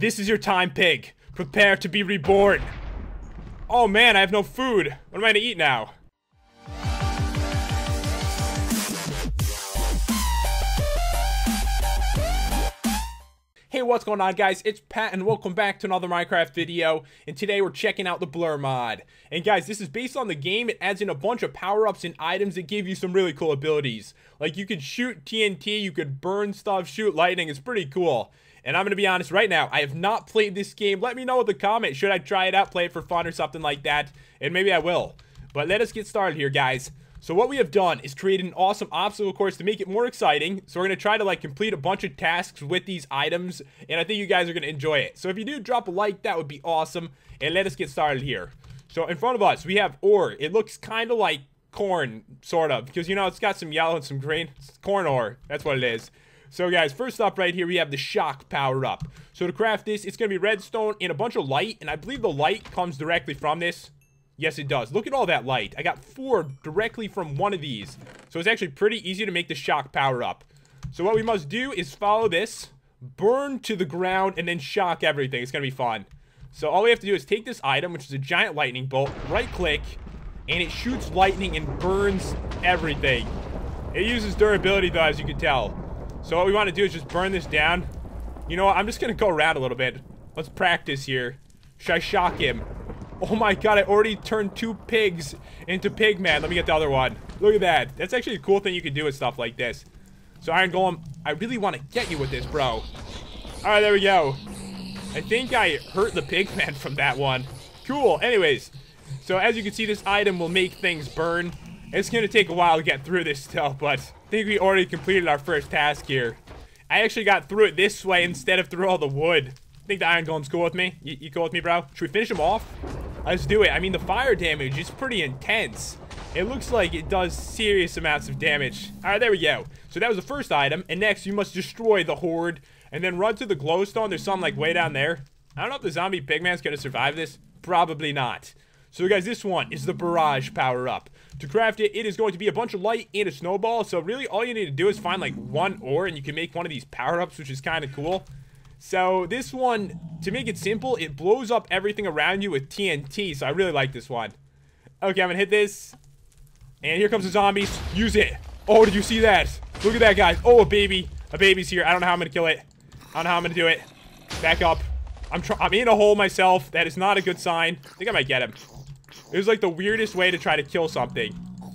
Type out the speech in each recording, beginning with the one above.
This is your time, pig. Prepare to be reborn. Oh man, I have no food. What am I gonna eat now? Hey, what's going on guys? It's Pat and welcome back to another Minecraft video. And today we're checking out the Blur mod. And guys, this is based on the game. It adds in a bunch of power-ups and items that give you some really cool abilities. Like you could shoot TNT, you could burn stuff, shoot lightning. It's pretty cool. And I'm going to be honest right now, I have not played this game. Let me know in the comments. Should I try it out, play it for fun or something like that? And maybe I will. But let us get started here, guys. So what we have done is create an awesome obstacle course to make it more exciting. So we're going to try to like complete a bunch of tasks with these items. And I think you guys are going to enjoy it. So if you do drop a like, that would be awesome. And let us get started here. So in front of us, we have ore. It looks kind of like corn, sort of. Because, you know, it's got some yellow and some green. It's corn ore. That's what it is. So guys, first up right here, we have the shock power up. So to craft this, it's going to be redstone and a bunch of light. And I believe the light comes directly from this. Yes, it does. Look at all that light. I got four directly from one of these. So it's actually pretty easy to make the shock power up. So what we must do is follow this, burn to the ground, and then shock everything. It's going to be fun. So all we have to do is take this item, which is a giant lightning bolt, right-click, and it shoots lightning and burns everything. It uses durability, though, as you can tell. So what we want to do is just burn this down. You know what? I'm just going to go around a little bit. Let's practice here. Should I shock him? Oh my god, I already turned two pigs into Pigman. Let me get the other one. Look at that. That's actually a cool thing you can do with stuff like this. So Iron Golem, I really want to get you with this, bro. Alright, there we go. I think I hurt the Pigman from that one. Cool. Anyways, so as you can see, this item will make things burn. It's going to take a while to get through this stuff, but think we already completed our first task here. I actually got through it this way instead of through all the wood. I think the Iron Golem's cool with me. You, you cool with me, bro? Should we finish him off? Let's do it. I mean, the fire damage is pretty intense. It looks like it does serious amounts of damage. All right, there we go. So that was the first item. And next, you must destroy the horde and then run to the glowstone. There's some like way down there. I don't know if the zombie pigman's going to survive this. Probably not. So guys, this one is the barrage power up. To craft it, it is going to be a bunch of light and a snowball. So really, all you need to do is find like one ore and you can make one of these power ups, which is kind of cool. So this one, to make it simple, it blows up everything around you with TNT. So I really like this one. Okay, I'm gonna hit this. And here comes the zombies. Use it. Oh, did you see that? Look at that, guys. Oh, a baby. A baby's here. I don't know how I'm gonna kill it. I don't know how I'm gonna do it. Back up. I'm I'm in a hole myself. That is not a good sign. I think I might get him. It was like the weirdest way to try to kill something. Uh,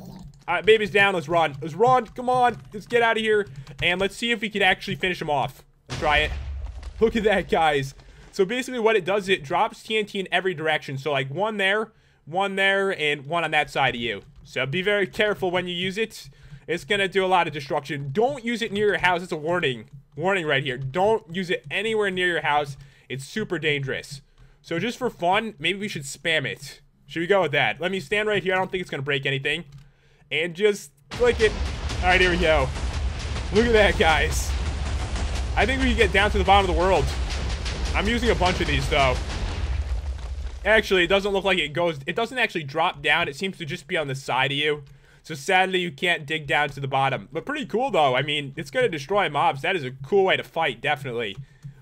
Alright, baby's down. Let's run. Let's run. Come on. Let's get out of here. And let's see if we can actually finish him off. Let's try it. Look at that, guys. So basically what it does is it drops TNT in every direction. So like one there, one there, and one on that side of you. So be very careful when you use it. It's going to do a lot of destruction. Don't use it near your house. It's a warning. Warning right here. Don't use it anywhere near your house. It's super dangerous. So just for fun, maybe we should spam it. Should we go with that? Let me stand right here. I don't think it's going to break anything. And just click it. All right, here we go. Look at that, guys. I think we can get down to the bottom of the world. I'm using a bunch of these, though. Actually, it doesn't look like it goes... It doesn't actually drop down. It seems to just be on the side of you. So sadly, you can't dig down to the bottom. But pretty cool, though. I mean, it's going to destroy mobs. That is a cool way to fight, definitely.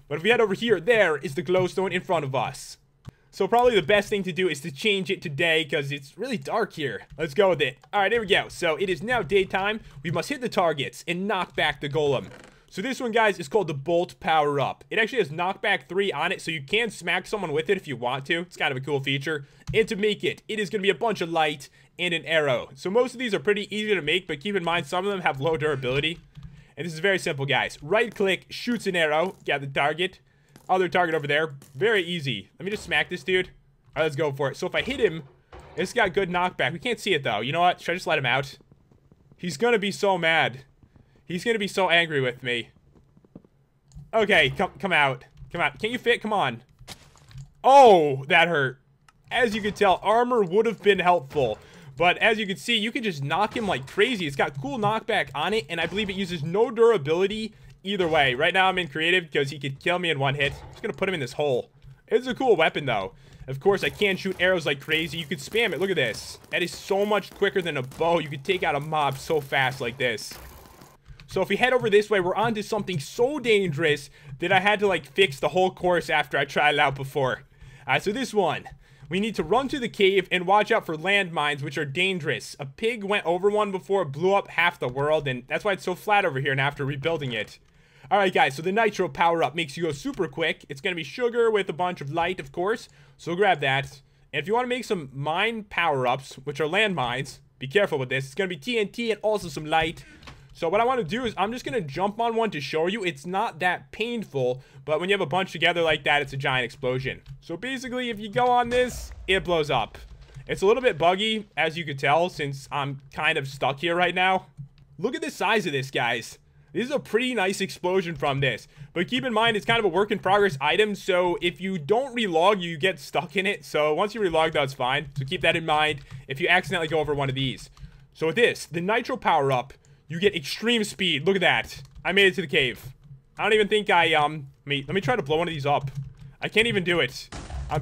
But if we head over here, there is the glowstone in front of us. So probably the best thing to do is to change it today because it's really dark here. Let's go with it. All right, here we go. So it is now daytime. We must hit the targets and knock back the golem. So this one, guys, is called the Bolt Power Up. It actually has Knockback 3 on it, so you can smack someone with it if you want to. It's kind of a cool feature. And to make it, it is going to be a bunch of light and an arrow. So most of these are pretty easy to make, but keep in mind, some of them have low durability. And this is very simple, guys. Right-click, shoots an arrow, got the target. Other target over there. Very easy. Let me just smack this dude. All right, let's go for it. So if I hit him, it's got good knockback. We can't see it, though. You know what? Should I just let him out? He's to be so mad. He's gonna be so angry with me. Okay, come come out. Come out. Can you fit? Come on. Oh, that hurt. As you can tell, armor would have been helpful. But as you can see, you can just knock him like crazy. It's got cool knockback on it, and I believe it uses no durability either way. Right now, I'm in creative because he could kill me in one hit. I'm just gonna put him in this hole. It's a cool weapon, though. Of course, I can shoot arrows like crazy. You could spam it. Look at this. That is so much quicker than a bow. You could take out a mob so fast like this. So if we head over this way, we're onto something so dangerous that I had to like fix the whole course after I tried it out before. Alright, so this one. We need to run to the cave and watch out for landmines, which are dangerous. A pig went over one before, it blew up half the world, and that's why it's so flat over here and after rebuilding it. Alright guys, so the Nitro power-up makes you go super quick. It's going to be sugar with a bunch of light, of course. So grab that. And if you want to make some mine power-ups, which are landmines, be careful with this. It's going to be TNT and also some light. So what I want to do is I'm just going to jump on one to show you. It's not that painful, but when you have a bunch together like that, it's a giant explosion. So basically, if you go on this, it blows up. It's a little bit buggy, as you can tell, since I'm kind of stuck here right now. Look at the size of this, guys. This is a pretty nice explosion from this. But keep in mind, it's kind of a work in progress item, so if you don't relog, you get stuck in it. So once you relog, that's fine. So keep that in mind if you accidentally go over one of these. So with this, the Nitro power-up, you get extreme speed. Look at that. I made it to the cave. I don't even think I, um, let me, let me try to blow one of these up. I can't even do it.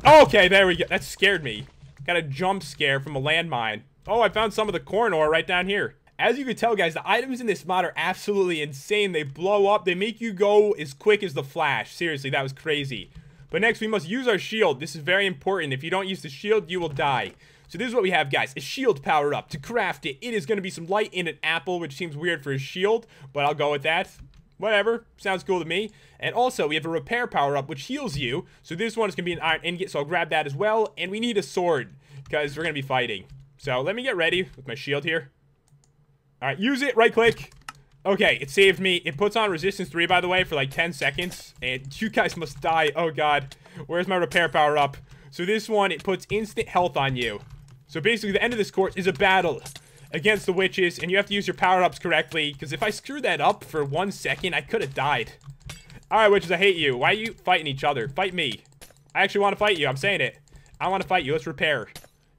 oh, okay, there we go. That scared me. Got a jump scare from a landmine. Oh, I found some of the corn ore right down here. As you can tell, guys, the items in this mod are absolutely insane. They blow up. They make you go as quick as the Flash. Seriously, that was crazy. But next, we must use our shield. This is very important. If you don't use the shield, you will die. So this is what we have, guys. A shield power up. To craft it, it is going to be some light in an apple, which seems weird for a shield, but I'll go with that. Whatever. Sounds cool to me. And also, we have a repair power up, which heals you. So this one is going to be an iron ingot, so I'll grab that as well. And we need a sword, because we're going to be fighting. So let me get ready with my shield here. Alright, use it. Right click. Okay, it saved me. It puts on resistance 3, by the way, for like 10 seconds. And you guys must die. Oh, God. Where's my repair power up? So this one, it puts instant health on you. So basically, the end of this course is a battle against the witches, and you have to use your power-ups correctly, because if I screw that up for one second, I could have died. Alright, witches, I hate you. Why are you fighting each other? Fight me. I actually want to fight you. I'm saying it. I want to fight you. Let's repair.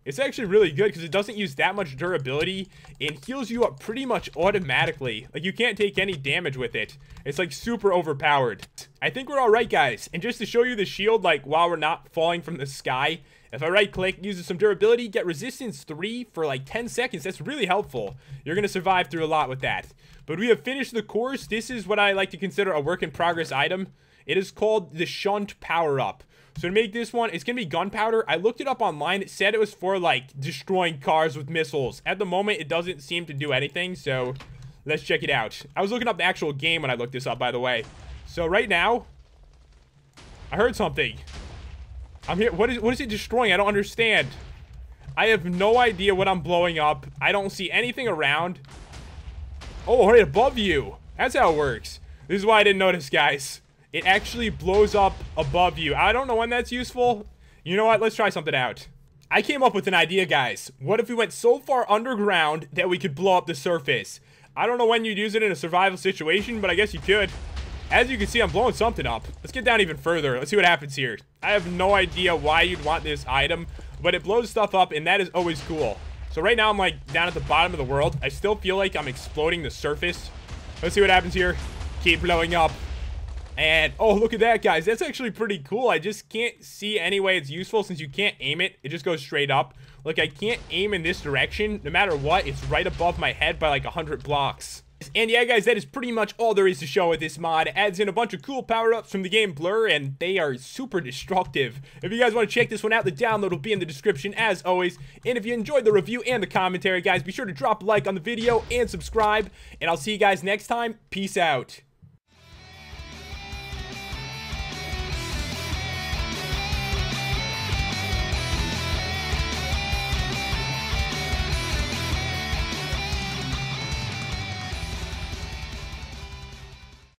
It's actually really good because it doesn't use that much durability and heals you up pretty much automatically. Like, you can't take any damage with it. It's, like, super overpowered. I think we're alright, guys. And just to show you the shield, like, while we're not falling from the sky, if I right click, uses some durability, get resistance 3 for like 10 seconds. That's really helpful. You're going to survive through a lot with that. But we have finished the course. This is what I like to consider a work in progress item. It is called the Shunt Power Up. So to make this one, it's going to be gunpowder. I looked it up online. It said it was for like destroying cars with missiles. At the moment, it doesn't seem to do anything. So let's check it out. I was looking up the actual game when I looked this up, by the way. So right now, I heard something. I'm here. What is what is it destroying? I don't understand. I have no idea what I'm blowing up. I don't see anything around. Oh, right above you. That's how it works. This is why I didn't notice, guys. It actually blows up above you. I don't know when that's useful. You know what? Let's try something out. I came up with an idea, guys. What if we went so far underground that we could blow up the surface? I don't know when you'd use it in a survival situation, but I guess you could. As you can see, I'm blowing something up. Let's get down even further. Let's see what happens here. I have no idea why you'd want this item, but it blows stuff up, and that is always cool. So right now, I'm like down at the bottom of the world. I still feel like I'm exploding the surface. Let's see what happens here. Keep blowing up. And, oh, look at that, guys. That's actually pretty cool. I just can't see any way it's useful since you can't aim it. It just goes straight up. Look, I can't aim in this direction. No matter what, it's right above my head by like 100 blocks. And yeah, guys, that is pretty much all there is to show with this mod. It adds in a bunch of cool power-ups from the game Blur, and they are super destructive. If you guys want to check this one out, the download will be in the description as always. And if you enjoyed the review and the commentary, guys, be sure to drop a like on the video and subscribe. And I'll see you guys next time. Peace out.